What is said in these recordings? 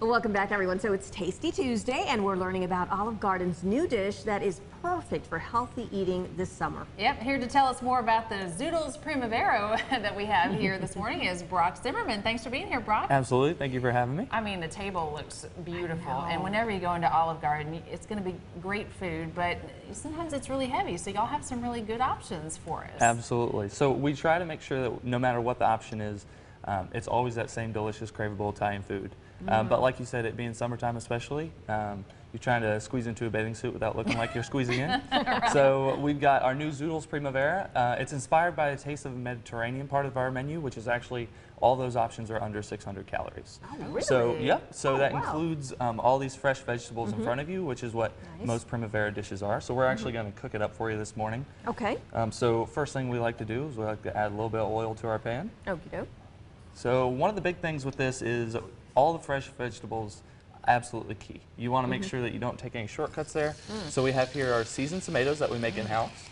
Welcome back, everyone. So it's Tasty Tuesday, and we're learning about Olive Garden's new dish that is perfect for healthy eating this summer. Yep, here to tell us more about the Zoodles Primavera that we have here this morning is Brock Zimmerman. Thanks for being here, Brock. Absolutely. Thank you for having me. I mean, the table looks beautiful, and whenever you go into Olive Garden, it's going to be great food, but sometimes it's really heavy, so y'all have some really good options for us. Absolutely. So we try to make sure that no matter what the option is, um, it's always that same delicious, craveable Italian food. Um, but like you said, it being summertime especially, um, you're trying to squeeze into a bathing suit without looking like you're squeezing in. So we've got our new Zoodles Primavera. Uh, it's inspired by the taste of the Mediterranean part of our menu, which is actually all those options are under 600 calories. Oh, really? So yeah, so Oh, that wow. includes um, all these fresh vegetables in front of you, which is what Nice. most Primavera dishes are. So we're actually going to cook it up for you this morning. Okay. Um, so first thing we like to do is we like to add a little bit of oil to our pan. Okie doke. So one of the big things with this is all the fresh vegetables, absolutely key. You want to make mm-hmm. sure that you don't take any shortcuts there. Mm. So we have here our seasoned tomatoes that we make mm. in-house.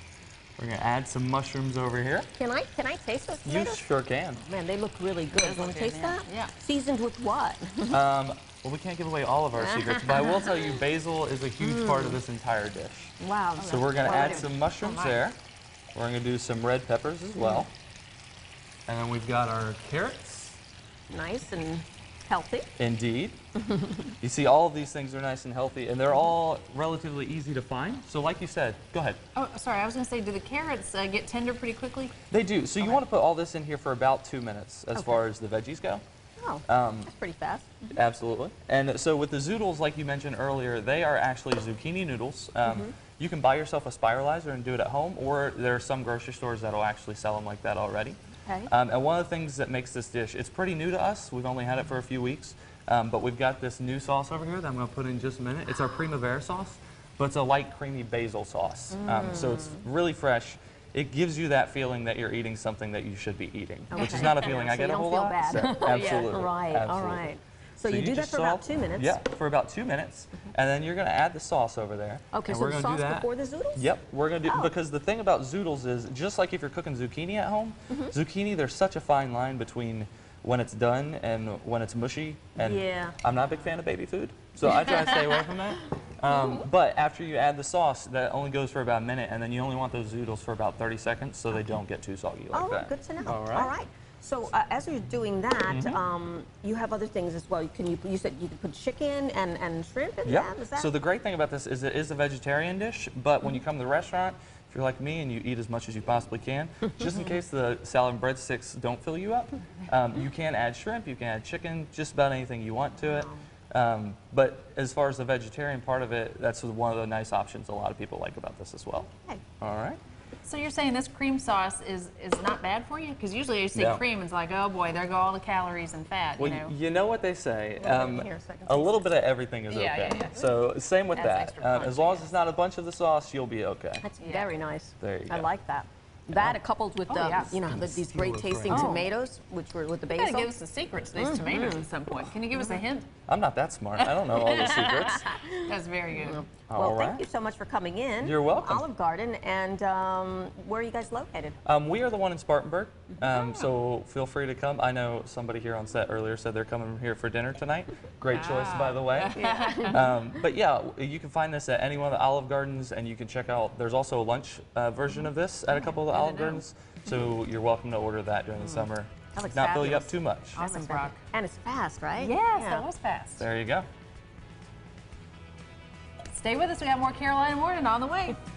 We're going to add some mushrooms over here. Can I can I taste those You sure can. Man, they look really good. Those Want to taste that? Yeah. Seasoned with what? Um, well, we can't give away all of our secrets, but I will tell you basil is a huge part of mm. this entire dish. wow. So we're going to add some mushrooms there. We're going to do some red peppers as well. And then we've got our carrots. Nice and healthy. Indeed. you see, all of these things are nice and healthy, and they're all relatively easy to find. So, like you said, go ahead. Oh, sorry, I was going to say, do the carrots uh, get tender pretty quickly? They do. So, you want to put all this in here for about two minutes as Okay. far as the veggies go. Oh, Um, that's pretty fast. Absolutely. And so, with the zoodles, like you mentioned earlier, they are actually zucchini noodles. Um, You can buy yourself a spiralizer and do it at home, or there are some grocery stores that will actually sell them like that already. Okay. Um, and one of the things that makes this dish, it's pretty new to us. We've only had it for a few weeks. Um, but we've got this new sauce over here that I'm going to put in just a minute. It's our Primavera sauce, but it's a light, creamy basil sauce. Um, so it's really fresh. It gives you that feeling that you're eating something that you should be eating, which is not a feeling I So get you a whole feel lot. So, Yeah. absolutely. Right. All absolutely. right. So, you, do that for about two minutes. Yeah, for about two minutes, and then you're going to add the sauce over there. Okay. So we're the sauce that. before the zoodles? Yep, we're gonna do Oh. because the thing about zoodles is just like if you're cooking zucchini at home, Mm-hmm. zucchini there's such a fine line between when it's done and when it's mushy. And Yeah. I'm not a big fan of baby food, so I try to stay away from that. Um, but after you add the sauce, that only goes for about a minute, and then you only want those zoodles for about 30 seconds so they don't get too soggy like oh, that. good to know. All right. Mm-hmm. So uh, as you're doing that, um, you have other things as well. Can you? You said you could put chicken and, and shrimp in Yeah. that. Is that? So the great thing about this is it is a vegetarian dish, but when you come to the restaurant, if you're like me and you eat as much as you possibly can, just in case the salad and breadsticks don't fill you up, um, you can add shrimp, you can add chicken, just about anything you want to it. Um, but as far as the vegetarian part of it, that's one of the nice options a lot of people like about this as well. Okay. All right. So you're saying this cream sauce is, is not bad for you? Because usually you see No. cream, it's like, oh boy, there go all the calories and fat, Well, you know? you know what they say. Um, here, so a little bit of everything is Yeah, okay. yeah, yeah. So same with Adds that. Um, punch, as long as it's not a bunch of the sauce, you'll be okay. That's Yeah. very nice. There you go. I like that. That coupled with Oh, the, yeah. you know, the, these great tasting Oh. tomatoes, which were with the You gotta give us the secrets to these Mm-hmm. tomatoes at some point. Can you give us a hint? I'm not that smart. I don't know all the secrets. That's very good. well, All thank right. you so much for coming in. You're welcome. Olive Garden, and um, where are you guys located? Um, we are the one in Spartanburg, um, so feel free to come. I know somebody here on set earlier said they're coming here for dinner tonight. Great choice, by the way. um, but yeah, you can find this at any one of the Olive Gardens, and you can check out. There's also a lunch uh, version of this at a couple of the Olive. Gardens, so you're welcome to order that during the mm. summer. That looks Not fill you up fabulous. too much. Awesome, Brock. And it's fast, right? Yes, Yeah. that was fast. There you go. Stay with us. We have more Carolina Morning on the way.